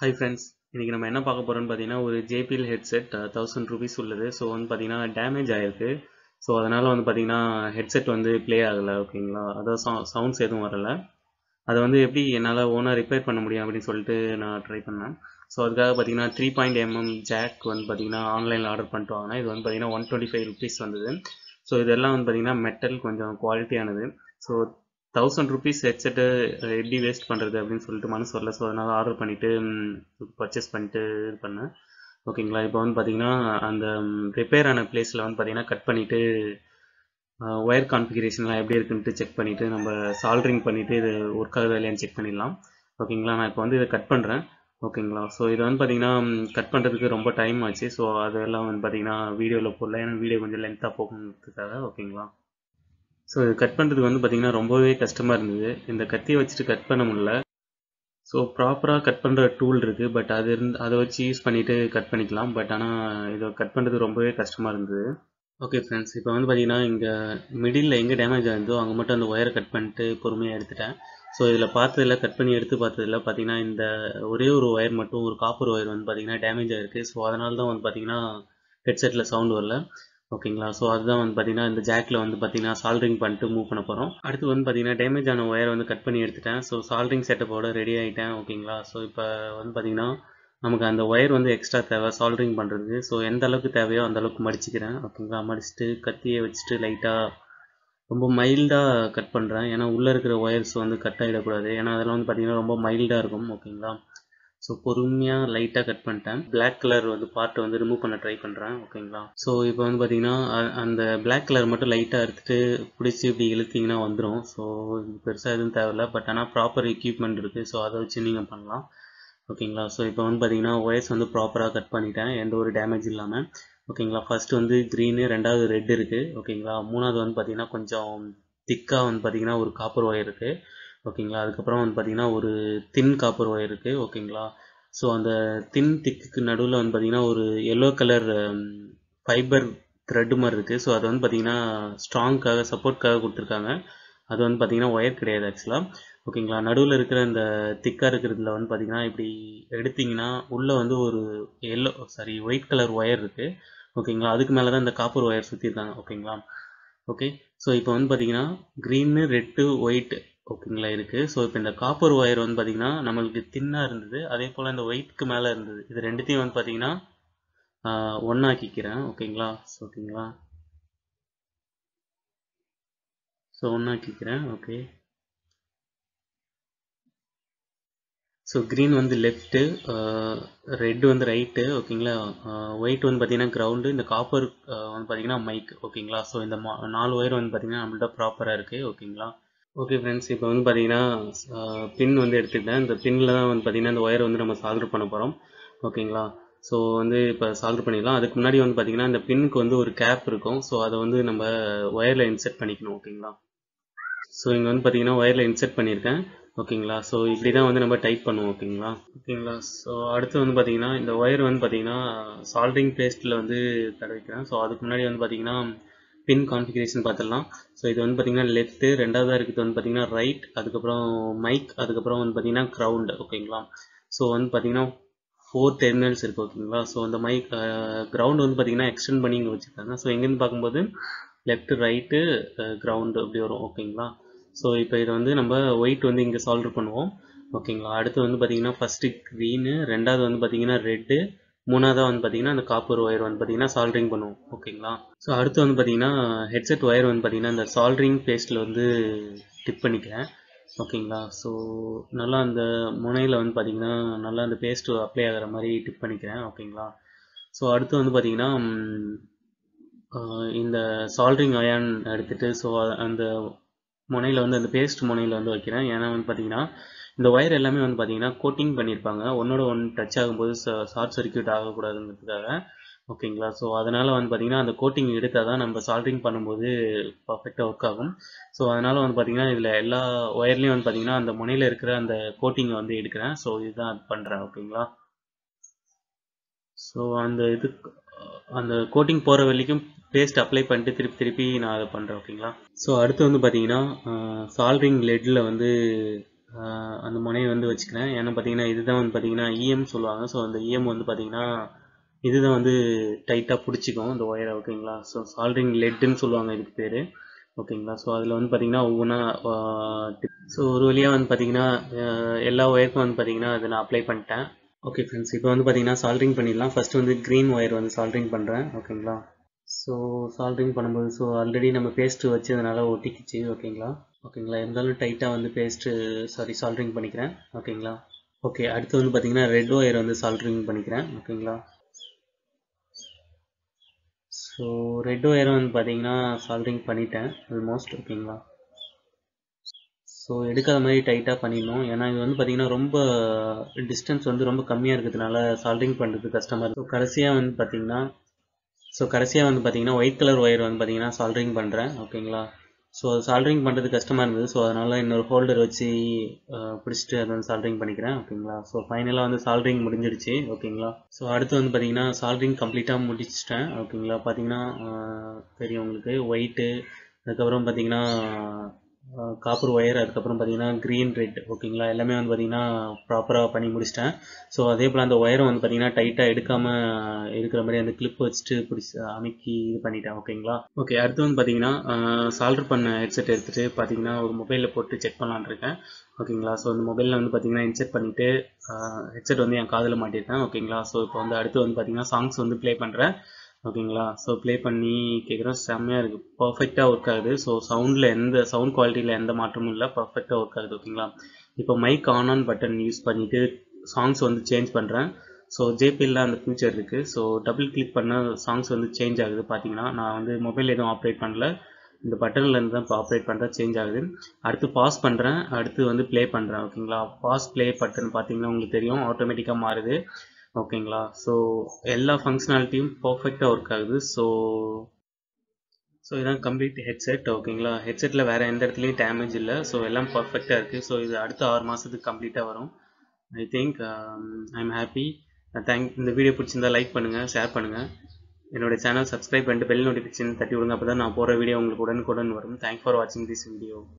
Hi friends இன்றைக்கி நம்ம என்ன பார்க்க போகிறோம்னு பார்த்தீங்கன்னா ஒரு ஜேபிஎல் ஹெட்செட் தௌசண்ட் ருபீஸ் உள்ளது. ஸோ வந்து பார்த்தீங்கன்னா டேமேஜ் ஆகிருக்கு ஸோ அதனால் வந்து பார்த்தீங்கன்னா ஹெட்செட் வந்து ப்ளே ஆகலை ஓகேங்களா? அதாவது சவு சவுண்ட்ஸ் எதுவும் வரலை. அதை வந்து எப்படி என்னால் ஓனாக ரிப்பேர் பண்ண முடியும் அப்படின்னு சொல்லிட்டு நான் ட்ரை பண்ணேன். ஸோ அதுக்காக பார்த்தீங்கன்னா த்ரீ பாயிண்ட் எம்எம் ஜாக் வந்து பார்த்தீங்கன்னா ஆன்லைனில் ஆர்டர் பண்ணிட்டு வாங்கினேன். இது வந்து பார்த்தீங்கன்னா ஒன் டுவெண்ட்டி ஃபைவ் ருபீஸ் வந்தது. ஸோ இதெல்லாம் வந்து பார்த்தீங்கன்னா மெட்டல் கொஞ்சம் குவாலிட்டியானது ஸோ தௌசண்ட் ருபீஸ் ஹெட்செட்டை எப்படி வேஸ்ட் பண்ணுறது அப்படின்னு சொல்லிட்டு மனசு வரல ஸோ அதனால் ஆர்டர் பண்ணிவிட்டு பர்ச்சேஸ் பண்ணிட்டு இது பண்ணேன். ஓகேங்களா இப்போ வந்து பார்த்தீங்கன்னா அந்த ரிப்பேர் ஆன பிளேஸில் வந்து பார்த்தீங்கன்னா கட் பண்ணிவிட்டு ஒயர் கான்ஃபிகரேஷன்லாம் எப்படி இருக்குன்ட்டு செக் பண்ணிவிட்டு நம்ம சால்ட்ரிங் பண்ணிவிட்டு இது ஒர்க் ஆகுது இல்லையான்னு செக் பண்ணிடலாம். ஓகேங்களா நான் இப்போ வந்து இதை கட் பண்ணுறேன் ஓகேங்களா ஸோ இது வந்து பார்த்தீங்கன்னா கட் பண்ணுறதுக்கு ரொம்ப டைம் ஆச்சு. ஸோ அதெல்லாம் வந்து பார்த்தீங்கன்னா வீடியோவில் போடல. ஏன்னா வீடியோ கொஞ்சம் லென்த்தாக போகணுன்றதுக்காக. ஓகேங்களா ஸோ இது கட் பண்ணுறதுக்கு வந்து பார்த்திங்கன்னா ரொம்பவே கஷ்டமாக இருந்தது. இந்த கத்தியை வச்சுட்டு கட் பண்ண முடில ஸோ ப்ராப்பராக கட் பண்ணுற டூல் இருக்குது பட் அது இருந்து அதை வச்சு யூஸ் பண்ணிவிட்டு கட் பண்ணிக்கலாம். பட் ஆனால் இதை கட் பண்ணுறது ரொம்பவே கஷ்டமாக இருந்தது. ஓகே ஃப்ரெண்ட்ஸ் இப்போ வந்து பார்த்திங்கன்னா இங்கே மிடில் எங்கே டேமேஜ் ஆயிருந்தோ அங்கே மட்டும் அந்த ஒயரை கட் பண்ணிட்டு பொறுமையாக எடுத்துட்டேன். ஸோ இதில் பார்த்ததில் கட் பண்ணி எடுத்து பார்த்ததில் பார்த்தீங்கன்னா இந்த ஒரே ஒரு ஒயர் மட்டும் ஒரு காப்பர் ஒயர் வந்து பார்த்திங்கன்னா டேமேஜ் ஆகிருக்கு ஸோ அதனால தான் வந்து பார்த்தீங்கன்னா ஹெட்செட்டில் சவுண்ட் வரல. ஓகேங்களா? ஸோ அதுதான் வந்து பார்த்தீங்கன்னா இந்த ஜாக்கில் வந்து பார்த்தீங்கன்னா சால்ட்ரிங் பண்ணிட்டு மூவ் பண்ண போகிறோம் அடுத்து வந்து பார்த்தீங்கன்னா டேமேஜ் ஆன ஒயர் வந்து கட் பண்ணி எடுத்துட்டேன். ஸோ சால்ட்ரிங் செட்டப்போட ரெடி ஆகிட்டேன் ஓகேங்களா? ஸோ இப்போ வந்து பார்த்தீங்கன்னா நமக்கு அந்த ஒயர் வந்து எக்ஸ்ட்ரா தேவை சால்ட்ரிங் பண்ணுறதுக்கு ஸோ எந்த அளவுக்கு தேவையோ அந்த அளவுக்கு மடிச்சுக்கிறேன் ஓகேங்களா? மடிச்சுட்டு கத்தியை வச்சுட்டு லைட்டாக ரொம்ப மைல்டாக கட் பண்ணுறேன் ஏன்னா உள்ளே இருக்கிற ஒயர்ஸ் வந்து கட் ஆகிடக்கூடாது ஏன்னா அதெல்லாம் வந்து பார்த்தீங்கன்னா ரொம்ப மைல்டாக இருக்கும் ஓகேங்களா? ஸோ பொறுமையாக லைட்டாக கட் பண்ணிட்டேன். பிளாக் கலர் வந்து பார்ட்டை வந்து ரிமூவ் பண்ண ட்ரை பண்ணுறேன் ஓகேங்களா ஸோ இப்போ வந்து பார்த்தீங்கன்னா அந்த பிளாக் கலர் மட்டும் லைட்டாக எடுத்துகிட்டு பிடிச்சி இப்படி இழுத்திங்கன்னா வந்துடும் ஸோ பெருசாக எதுவும் தேவையில்ல. பட் ஆனால் ப்ராப்பர் எக்யூப்மெண்ட் இருக்குது ஸோ அதை வச்சு நீங்கள் பண்ணலாம். ஓகேங்களா ஸோ இப்போ வந்து பார்த்தீங்கன்னா ஒயர்ஸ் வந்து ப்ராப்பராக கட் பண்ணிட்டேன். எந்த ஒரு டேமேஜ் இல்லாமல் ஓகேங்களா ஃபஸ்ட்டு வந்து க்ரீனு ரெண்டாவது ரெட் இருக்குது ஓகேங்களா மூணாவது வந்து பார்த்தீங்கன்னா கொஞ்சம் திக்காக வந்து பார்த்தீங்கன்னா ஒரு காப்பர் ஒயர் இருக்குது ஓகேங்களா? அதுக்கப்புறம் வந்து பார்த்தீங்கன்னா ஒரு தின் காப்பர் ஒயர் இருக்குது ஓகேங்களா? ஸோ அந்த தின் திக்குக்கு நடுவில் வந்து பார்த்தீங்கன்னா ஒரு எல்லோ கலர் ஃபைபர் த்ரெட்டு மாதிரி இருக்குது ஸோ அது வந்து பார்த்தீங்கன்னா ஸ்ட்ராங்க்காக சப்போர்ட்காக கொடுத்துருக்காங்க. அது வந்து பார்த்தீங்கன்னா ஒயர் கிடையாது ஆக்சுவலாக ஓகேங்களா? நடுவில் இருக்கிற இந்த திக்காக இருக்கிறதுல வந்து பார்த்தீங்கன்னா இப்படி எடுத்திங்கன்னா உள்ளே வந்து ஒரு yellow sorry white colour wire இருக்குது ஓகேங்களா? அதுக்கு மேலே தான் இந்த காப்பர் ஒயர் சுற்றிருக்காங்க ஓகேங்களா? ஓகே ஸோ இப்போ வந்து பார்த்தீங்கன்னா க்ரீனு ரெட்டு ஒயிட் ஓகேங்களா இருக்குது ஸோ இப்போ இந்த காப்பர் ஒயர் வந்து பார்த்திங்கன்னா நம்மளுக்கு தின்னாக இருந்தது. அதே போல் இந்த ஒயிட்க்கு மேலே இருந்தது. இது ரெண்டுத்தையும் வந்து பார்த்திங்கன்னா ஒன்றாக்கிக்கிறேன் ஓகேங்களா ஓகேங்களா ஸோ ஒன்றாக்கிக்கிறேன் ஓகே ஸோ க்ரீன் வந்து லெஃப்ட்டு ரெட் வந்து ரைட்டு ஓகேங்களா ஒயிட் வந்து பார்த்திங்கன்னா கிரவுண்டு இந்த காப்பர் வந்து பார்த்திங்கன்னா மைக் ஓகேங்களா ஸோ இந்த நாலு ஒயர் வந்து பார்த்திங்கன்னா நம்மள்ட்ட ப்ராப்பராக இருக்குது ஓகேங்களா ஓகே ஃப்ரெண்ட்ஸ் இப்போ வந்து பார்த்தீங்கன்னா பின் வந்து எடுத்துக்கிட்டேன். இந்த பின்னில் தான் வந்து பார்த்தீங்கன்னா இந்த ஒயர் வந்து நம்ம சால்வ் பண்ண போகிறோம் ஓகேங்களா ஸோ வந்து இப்போ சால்வ் பண்ணிடலாம். அதுக்கு முன்னாடி வந்து பார்த்தீங்கன்னா இந்த பின்னுக்கு வந்து ஒரு கேப் இருக்கும். ஸோ அதை வந்து நம்ம ஒயரில் இன்செர்ட் பண்ணிக்கணும். ஓகேங்களா ஸோ இங்கே வந்து பார்த்தீங்கன்னா ஒயரில் இன்செர்ட் பண்ணியிருக்கேன். ஓகேங்களா ஸோ இப்படி தான் வந்து நம்ம டைப் பண்ணுவோம். ஓகேங்களா ஓகேங்களா ஸோ அடுத்து வந்து பார்த்தீங்கன்னா இந்த ஒயர் வந்து பார்த்தீங்கன்னா சால்ட்ரிங் பேஸ்ட்டில் வந்து தடவிக்கிறேன். ஸோ அதுக்கு முன்னாடி வந்து பார்த்தீங்கன்னா பின் கான்ஃபிகரேஷன் பார்த்துடலாம். ஸோ இது வந்து பார்த்தீங்கன்னா லெஃப்ட்டு ரெண்டாவதாக இருக்குது. வந்து பார்த்திங்கன்னா ரைட் அதுக்கப்புறம் மைக் அதுக்கப்புறம் வந்து பார்த்தீங்கன்னா க்ரௌண்ட் ஓகேங்களா ஸோ வந்து பார்த்தீங்கன்னா ஃபோர் டெர்மினல்ஸ் இருக்குது ஓகேங்களா ஸோ அந்த மைக் க்ரௌண்ட் வந்து பார்த்திங்கன்னா எக்ஸ்டெண்ட் பண்ணி இங்கே வச்சுருக்காங்க. ஸோ எங்கேருந்து பார்க்கும்போது லெஃப்ட் ரைட்டு க்ரௌண்டு அப்படி வரும் ஓகேங்களா ஸோ இப்போ இதை வந்து நம்ம ஒயிட் வந்து இங்கே சால்வ் பண்ணுவோம் ஓகேங்களா அடுத்து வந்து பார்த்தீங்கன்னா ஃபஸ்ட்டு க்ரீனு ரெண்டாவது வந்து பார்த்தீங்கன்னா ரெட்டு மூணாவதாக வந்து பார்த்தீங்கன்னா அந்த காப்பர் ஒயர் வந்து பார்த்தீங்கன்னா சால்ட்ரிங் பண்ணுவோம். ஓகேங்களா? ஸோ அடுத்து வந்து பார்த்தீங்கன்னா ஹெட்செட் ஒயர் வந்து பார்த்தீங்கன்னா இந்த சால்ட்ரிங் பேஸ்ட்டில் வந்து டிப் பண்ணிக்கிறேன். ஓகேங்களா? ஸோ நல்லா அந்த முனையில் வந்து பார்த்தீங்கன்னா நல்லா அந்த பேஸ்ட்டு அப்ளை ஆகிற மாதிரி டிப் பண்ணிக்கிறேன். ஓகேங்களா? ஸோ அடுத்து வந்து பார்த்தீங்கன்னா இந்த சால்ட்ரிங் அயான் எடுத்துகிட்டு ஸோ அந்த முனையில் வந்து அந்த பேஸ்ட் முனையில் வந்து வைக்கிறேன். ஏன்னா வந்து பார்த்தீங்கன்னா இந்த ஒயர் எல்லாமே வந்து பார்த்தீங்கன்னா கோட்டிங் பண்ணியிருப்பாங்க ஒன்னோட ஒன் டச் ஆகும்போது ஷார்ட் சர்க்கியூட் ஆகக்கூடாதுங்கிறதுக்காக. ஓகேங்களா ஸோ அதனால் வந்து பார்த்தீங்கன்னா அந்த கோட்டிங் எடுத்தால் தான் நம்ம சால்ட்ரிங் பண்ணும்போது பர்ஃபெக்டாக ஒர்க் ஆகும். ஸோ அதனால் வந்து பார்த்தீங்கன்னா இதில் எல்லா ஒயர்லேயும் வந்து பார்த்தீங்கன்னா அந்த முனையில் இருக்கிற அந்த கோட்டிங்கை வந்து எடுக்கிறேன். ஸோ இதுதான் அது பண்ணுறேன் ஓகேங்களா ஸோ அந்த இது அந்த கோட்டிங் போகிற வரைக்கும் பேஸ்ட் அப்ளை பண்ணிட்டு திருப்பி திருப்பி நான் அதை பண்ணுறேன் ஓகேங்களா ஸோ அடுத்து வந்து பார்த்தீங்கன்னா சால்ட்ரிங் லெட்டில் வந்து அந்த முனையை வந்து வச்சுக்கிறேன். ஏன்னா பார்த்தீங்கன்னா இதுதான் வந்து பார்த்தீங்கன்னா இஎம் சொல்லுவாங்க. ஸோ அந்த இஎம் வந்து பார்த்தீங்கன்னா இதுதான் வந்து டைட்டாக பிடிச்சிக்கும் இந்த ஒயரை ஓகேங்களா? ஸோ சால்ட்ரிங் லெட்டுன்னு சொல்லுவாங்க இதுக்கு பேர். ஓகேங்களா? ஸோ அதில் வந்து பார்த்தீங்கன்னா ஒவ்வொன்றா ஸோ ஒரு வழியாக வந்து பார்த்தீங்கன்னா எல்லா ஒயருக்கும் வந்து பார்த்தீங்கன்னா அதை நான் அப்ளை பண்ணிட்டேன். ஓகே ஃப்ரெண்ட்ஸ் இப்போ வந்து பார்த்தீங்கன்னா சால்ட்ரிங் பண்ணிடலாம். ஃபர்ஸ்ட் வந்து க்ரீன் ஒயர் வந்து சால்ட்ரிங் பண்ணுறேன் ஓகேங்களா? ஸோ சால்ட்ரிங் பண்ணும்போது ஸோ ஆல்ரெடி நம்ம பேஸ்ட்டு வச்சு அதனால் ஒட்டிக்கிச்சு ஓகேங்களா? ஓகேங்களா இருந்தாலும் டைட்டாக வந்து பேஸ்ட்டு சாரி சால்ட்ரிங் பண்ணிக்கிறேன். ஓகேங்களா? ஓகே அடுத்து வந்து பார்த்தீங்கன்னா ரெட் ஒயர் வந்து சால்ட்ரிங் பண்ணிக்கிறேன். ஓகேங்களா? ஸோ ரெட் ஒயர் வந்து பார்த்தீங்கன்னா சால்ட்ரிங் பண்ணிட்டேன் ஆல்மோஸ்ட் ஓகேங்களா? ஸோ எடுக்காத மாதிரி டைட்டாக பண்ணிடணும். ஏன்னா இது வந்து பார்த்தீங்கன்னா ரொம்ப டிஸ்டன்ஸ் வந்து ரொம்ப கம்மியாக இருக்கிறதுனால சால்ட்ரிங் பண்ணுறது கஷ்டமாக இருக்கும் கடைசியாக வந்து பார்த்தீங்கன்னா ஸோ கடைசியாக வந்து பார்த்தீங்கன்னா ஒயிட் கலர் ஒயர் வந்து பார்த்தீங்கன்னா சால்ட்ரிங் பண்ணுறேன் ஓகேங்களா? ஸோ அது சால்ட்ரிங் பண்ணுறது கஷ்டமாக இருந்தது. ஸோ அதனால் இன்னொரு ஹோல்டர் வச்சு பிடிச்சிட்டு அதை வந்து சால்ட்ரிங் பண்ணிக்கிறேன். ஓகேங்களா? ஸோ ஃபைனலாக வந்து சால்ட்ரிங் முடிஞ்சிடுச்சு ஓகேங்களா? ஸோ அடுத்து வந்து பார்த்தீங்கன்னா சால்ட்ரிங் கம்ப்ளீட்டாக முடிச்சிட்டேன். ஓகேங்களா? பார்த்தீங்கன்னா தெரியும் உங்களுக்கு. ஒயிட்டு அதுக்கப்புறம் பார்த்தீங்கன்னா காப்பர் ஒயர் அதுக்கப்புறம் பார்த்தீங்கன்னா க்ரீன் ரெட் ஓகேங்களா எல்லாமே வந்து பார்த்தீங்கன்னா ப்ராப்பராக பண்ணி முடிச்சிட்டேன். ஸோ அதே போல் அந்த ஒயரை வந்து பார்த்தீங்கன்னா டைட்டாக எடுக்காமல் இருக்கிற மாதிரி அந்த கிளிப் வச்சுட்டு பிடிச்சி அமைக்கி இது பண்ணிட்டேன் ஓகேங்களா ஓகே அடுத்து வந்து பார்த்தீங்கன்னா சால்டர் பண்ண ஹெட்செட் எடுத்துகிட்டு பார்த்தீங்கன்னா ஒரு மொபைலில் போட்டு செக் பண்ணலான்னு இருக்கேன் ஓகேங்களா ஸோ இந்த மொபைலில் வந்து பார்த்தீங்கன்னா இன்செட் பண்ணிவிட்டு ஹெட்செட் வந்து என் காதில் மாட்டியிருக்கேன் ஓகேங்களா ஸோ இப்போ வந்து அடுத்து வந்து பார்த்தீங்கன்னா சாங்ஸ் வந்து ப்ளே பண்ணுறேன் ஓகேங்களா? ஸோ ப்ளே பண்ணி கேட்குறோம் செம்மையாக இருக்குது பர்ஃபெக்டாக ஒர்க் ஆகுது. ஸோ சவுண்டில் எந்த சவுண்ட் குவாலிட்டியில் எந்த மாற்றமும் இல்லை. பர்ஃபெக்டாக ஒர்க் ஆகுது ஓகேங்களா? இப்போ mic on on button use பண்ணிவிட்டு சாங்ஸ் வந்து சேஞ்ச் பண்ணுறேன் ஸோ ஜேபியில் அந்த ஃபியூச்சர் இருக்குது ஸோ டபுள் கிளிக் பண்ண சாங்ஸ் வந்து சேஞ்ச் ஆகுது பார்த்தீங்கன்னா நான் வந்து மொபைல் எதுவும் ஆப்ரேட் பண்ணல. இந்த பட்டன்லேருந்து தான் இப்போ ஆப்ரேட் பண்ணுறேன் சேஞ்ச் ஆகுது. அடுத்து பாஸ் பண்ணுறேன் அடுத்து வந்து ப்ளே பண்ணுறேன் ஓகேங்களா? பாஸ் ப்ளே பட்டன் பார்த்தீங்கன்னா உங்களுக்கு தெரியும். ஆட்டோமேட்டிக்காக மாறுது. ஓகேங்களா? ஸோ எல்லா ஃபங்க்ஷனாலிட்டியும் பர்ஃபெக்டாக ஒர்க் ஆகுது. ஸோ ஸோ இதான் கம்ப்ளீட் ஹெட்செட் ஓகேங்களா? ஹெட்செட்டில் வேறு எந்த இடத்துலையும் டேமேஜ் இல்லை. ஸோ எல்லாம் பர்ஃபெக்டாக இருக்குது ஸோ இது அடுத்த ஆறு மாதத்துக்கு கம்ப்ளீட்டாக வரும். I think I am happy thank இந்த வீடியோ பிடிச்சிருந்தா லைக் பண்ணுங்கள் ஷேர் பண்ணுங்கள் என்னோடய சேனல் சப்ஸ்கிரைப் பண்ணிட்டு பெல் நோட்டிஃபிகேஷன் தட்டி விடுங்க. அப்போ தான் நான் போகிற வீடியோ உங்களுக்கு உடனுக்குடன் வரும். தேங்க் ஃபார் வாட்சிங் திஸ் வீடியோ